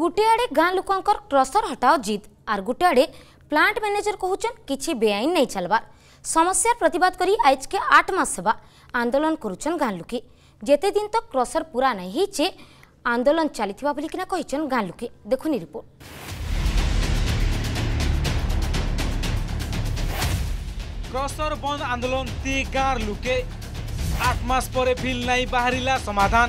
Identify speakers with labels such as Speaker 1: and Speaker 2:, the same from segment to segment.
Speaker 1: গোটে আড়ে গাঁ লোকর ক্রসর হটাও জিদ আর গোটে আড়ে প্লান্ট ম্যানেজর কুচন কিছু বেআইন নেই চালবার সমস্যার প্রতবাদ করে আজকে আট মাস হবা আন্দোলন করুছন গাঁ লোকে যেতে দিন তো ক্রসর পুরা নাই হয়েছে আন্দোলন চালিথিবা বলিকিনা কহিছন গাঁ লোকে দেখুনি রিপোর্ট
Speaker 2: ক্রসর বন্ধ আন্দোলন তি গাঁর লোকে আট মাস পরে ফিল নাই বাহারিলা সমাধান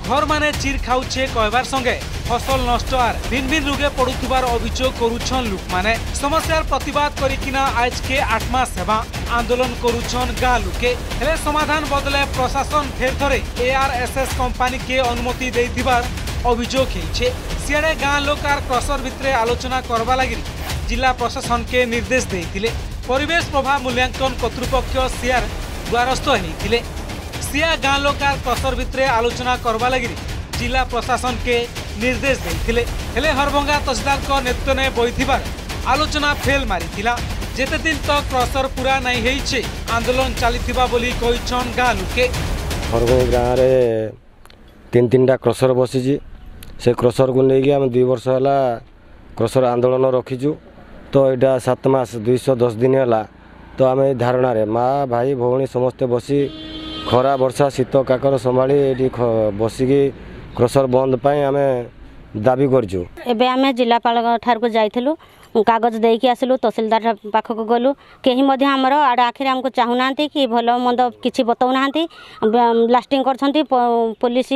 Speaker 2: ঘর মানে চির খাউছে কয়বার সঙ্গে ফসল নষ্ট আর ভিন ভিন রোগে পড়ুবার অভিযোগ করুছন লোক মানে সমস্যার প্রতিবাদ করি কিনা আজকে আট মাস হেবা আন্দোলন করুছন গাঁ লোকে হলে সমাধান বদলে প্রশাসন ফের ধরে এআরএসএস কোম্পানি কে অনুমতি দেইতিবার অভিযোগ হয়েছে সিয়াড়ে গাঁ লোক আর ক্রসর ভিতরে আলোচনা করবা লাগি জেলা প্রশাসনকে নির্দেশ দেইতিলে পরিবেশ প্রভাব মূল্যাঙ্কন কর্তৃপক্ষ সিয়ার দ্বারস্থ হয়েছিলেন সিয়া গাঁ লোকার প্রসর ভিতরে আলোচনা করবা লাগি জেলা প্রশাসনকে নির্দেশ দিয়ে হলে হরভঙ্গা তহসিলদার নেতৃত্বে বইবার আলোচনা ফেল মারি যেতদিন তক প্রসর পুরা নাই হয়েছে আন্দোলন চালি কইছন গাঁ লোকে
Speaker 3: হরগ গাঁরে তিন তিনটা ক্রসর বসিছি সে ক্রসরকু নিয়ে আমি দুই বর্ষ হল ক্রসর আন্দোলন রখিছু তো এটা সাত মাস দুইশহ দশ দিন হল তো আমি ধারণারে মা ভাই ভৌণী সমস্তে বসি ଖରା ବର୍ଷା ଶୀତ କାକର ସମ୍ଭାଳି ଏଠି ବସିକି କ୍ରସର ବନ୍ଦ ପାଇଁ ଆମେ ଦାବି କରିଛୁ
Speaker 4: ଏବେ ଆମେ ଜିଲ୍ଲାପାଳଙ୍କ ଠାରୁ ଯାଇଥିଲୁ କାଗଜ ଦେଇକି ଆସିଲୁ ତହସିଲଦାର ପାଖକୁ ଗଲୁ କେହି ମଧ୍ୟ ଆମର ଆଡ଼ ଆଖିରେ ଆମକୁ ଚାହୁଁନାହାନ୍ତି କି ଭଲ ମନ୍ଦ କିଛି ବତାଉନାହାନ୍ତି ବ୍ଲାଷ୍ଟିଂ କରୁଛନ୍ତି ପୋଲିସ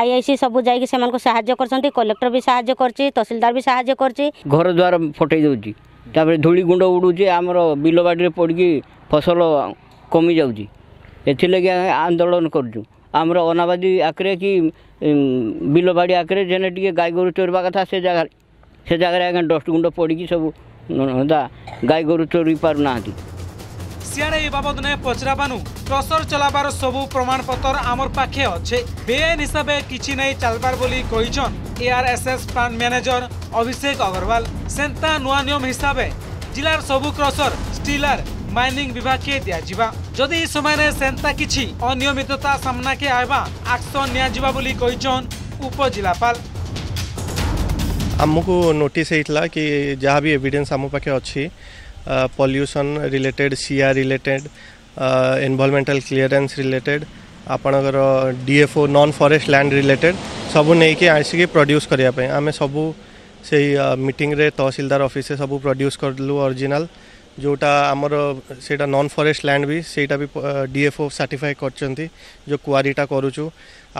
Speaker 4: ଆଇଆଇସି ସବୁ ଯାଇକି ସେମାନଙ୍କୁ ସାହାଯ୍ୟ କରୁଛନ୍ତି କଲେକ୍ଟର ବି ସାହାଯ୍ୟ କରୁଛି ତହସିଲଦାର ବି ସାହାଯ୍ୟ କରୁଛି
Speaker 5: ଘର ଦ୍ୱାର ଫଟେଇ ଦେଉଛି ତାପରେ ଧୂଳି ଗୁଣ୍ଡ ଉଡ଼ୁଛି ଆମର ବିଲବାଡ଼ିରେ ପଡ଼ିକି ଫସଲ କମି ଯାଉଛି ଏଥିଲାଗି ଆମେ ଆନ୍ଦୋଳନ କରୁଛୁ ଆମର ଅନାବାଦୀ ଆକରେ କି ବିଲବାଡ଼ି ଆକରେ ଯେନେ ଟିକେ ଗାଈ ଗୋରୁ ଚୋରିବା କଥା ସେ ଜାଗାରେ ସେ ଜାଗାରେ ଆଜ୍ଞା ଡଷ୍ଟଗୁଣ୍ଡ ପଡ଼ିକି ସବୁ ଗାଈ ଗୋରୁ ଚୋରି ପାରୁନାହାନ୍ତି
Speaker 2: ସିଆଡ଼େ ଏ ବାବଦନେ ପଚରାବାନୁ କ୍ରସର ଚଲାବାର ସବୁ ପ୍ରମାଣପତ୍ର ଆମର ପାଖେ ଅଛେ ବେଆଇନ ହିସାବେ କିଛି ନାଇଁ ଚାଲବାର ବୋଲି କହିଛନ୍ ARSS plant manager Abhishek Agrawal ସେନ୍ତା ନୂଆ ନିୟମ ହିସାବେ ଜିଲ୍ଲାର ସବୁ କ୍ରସର ଷ୍ଟିଲର ମାଇନିଂ ବିଭାଗକେ ଦିଆଯିବା ଯଦି ଏହି ସମୟରେ ସେନ୍ତା କିଛି ଅନିୟମିତତା ସାମ୍ନାକେ ଆଇବା ଆକ୍ସନ୍ ନିଆଯିବା ବୋଲି କହିଛନ୍ ଉପଜିଲ୍ଲାପାଳ
Speaker 6: ଆମକୁ ନୋଟିସ୍ ହେଇଥିଲା କି ଯାହା ବି ଏଭିଡେନ୍ସ ଆମ ପାଖେ ଅଛି pollution related CR related environmental clearance related ଆପଣଙ୍କର DFO non forest land related ସବୁ ନେଇକି ଆସିକି ପ୍ରଡ୍ୟୁସ୍ କରିବା ପାଇଁ ଆମେ ସବୁ ସେଇ ମିଟିଂରେ ତହସିଲଦାର ଅଫିସରେ ସବୁ ପ୍ରଡ୍ୟୁସ୍ କରିଦେଲୁ ଅରିଜିନାଲ୍ ଯେଉଁଟା ଆମର ସେଇଟା ନନ୍ ଫରେଷ୍ଟ ଲ୍ୟାଣ୍ଡ ବି ସେଇଟା ବି ଡିଏଫ୍ଓ ସାର୍ଟିଫାଏ କରିଛନ୍ତି ଯେଉଁ କ୍ୱାରିଟା କରୁଛୁ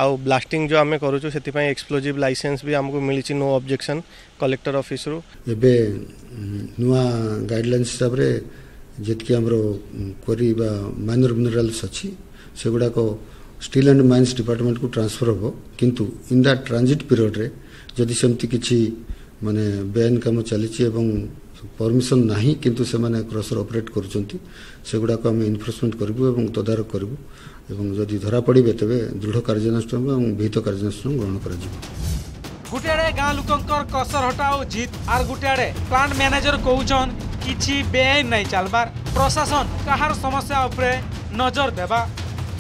Speaker 6: ଆଉ ବ୍ଲାଷ୍ଟିଂ ଯେଉଁ ଆମେ କରୁଛୁ ସେଥିପାଇଁ ଏକ୍ସପ୍ଲୋଜିଭ୍ ଲାଇସେନ୍ସ ବି ଆମକୁ ମିଳିଛି ନୋ ଅବଜେକ୍ସନ୍ କଲେକ୍ଟର ଅଫିସରୁ
Speaker 7: ଏବେ ନୂଆ ଗାଇଡ଼ଲାଇନ୍ସ ହିସାବରେ ଯେତିକି ଆମର କ୍ୱାରି ବା ମାଇନର ମିନେରାଲ୍ସ ଅଛି ସେଗୁଡ଼ାକ ଷ୍ଟିଲ୍ ଆଣ୍ଡ ମାଇନ୍ସ ଡିପାର୍ଟମେଣ୍ଟକୁ ଟ୍ରାନ୍ସଫର ହେବ କିନ୍ତୁ ଇନ୍ ଦ ଟ୍ରାଞ୍ଜିଟ୍ ପିରିୟଡ଼ରେ ଯଦି ସେମିତି କିଛି ମାନେ ବେଆଇନ କାମ ଚାଲିଛି ଏବଂ ପରମିସନ୍ ନାହିଁ କିନ୍ତୁ ସେମାନେ କ୍ରସର ଅପରେଟ୍ କରୁଛନ୍ତି ସେଗୁଡ଼ାକୁ ଆମେ ଏନ୍ଫୋର୍ସମେଣ୍ଟ କରିବୁ ଏବଂ ତଦାରଖ କରିବୁ ଏବଂ ଯଦି ଧରାପଡ଼ିବେ ତେବେ ଦୃଢ଼ କାର୍ଯ୍ୟାନୁଷ୍ଠାନ ଏବଂ ବିହିତ କାର୍ଯ୍ୟାନୁଷ୍ଠାନ ଗ୍ରହଣ କରାଯିବ
Speaker 2: ଗୋଟେ ଆଡ଼େ ଗାଁ ଲୋକଙ୍କର କ୍ରସର ହଟାଓ ଜିତ୍ ଆର୍ ଗୋଟେ ଆଡ଼େ ପ୍ଲାଣ୍ଟ ମ୍ୟାନେଜର କହୁଛନ୍ କିଛି ବେଆଇନ ନାଇଁ ଚାଲବାର୍ ପ୍ରଶାସନ କାହାର ସମସ୍ୟା ଉପରେ ନଜର ଦେବା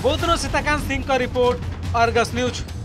Speaker 2: ବୌଦ୍ଧ ସୀତାକାନ୍ତ ସିଂଙ୍କ ରିପୋର୍ଟ ଅର୍ଗସ୍ ନ୍ୟୁଜ୍